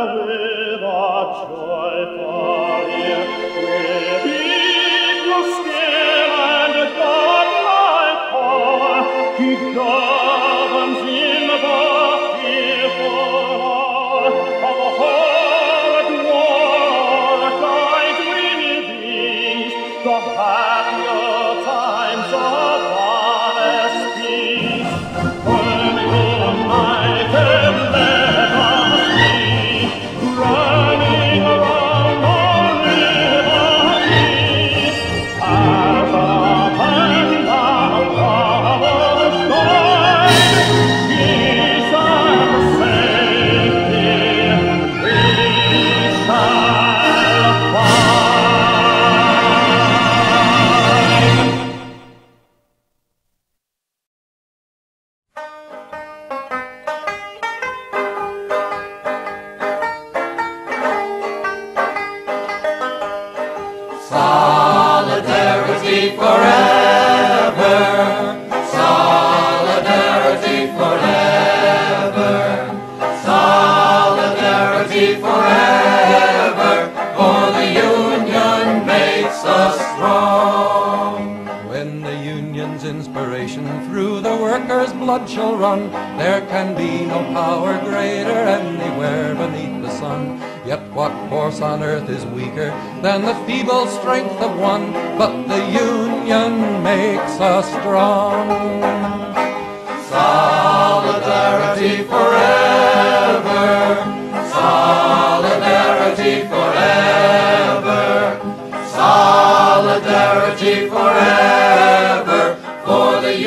ave blood shall run. There can be no power greater anywhere beneath the sun. Yet what force on earth is weaker than the feeble strength of one? But the union makes us strong. Solidarity forever.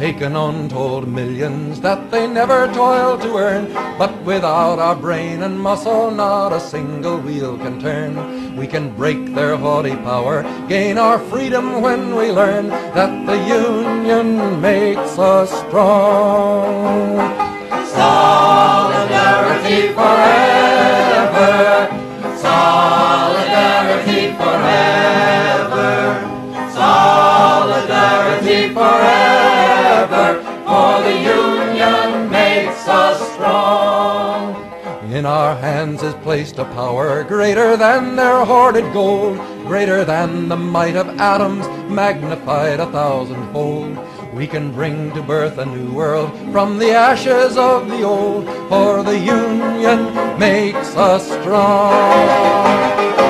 taken untold millions that they never toiled to earn. But without our brain and muscle, not a single wheel can turn. We can break their haughty power, gain our freedom when we learn that the Union makes us strong. Our hands is placed a power greater than their hoarded gold, greater than the might of atoms, magnified a thousandfold. We can bring to birth a new world from the ashes of the old, for the Union makes us strong.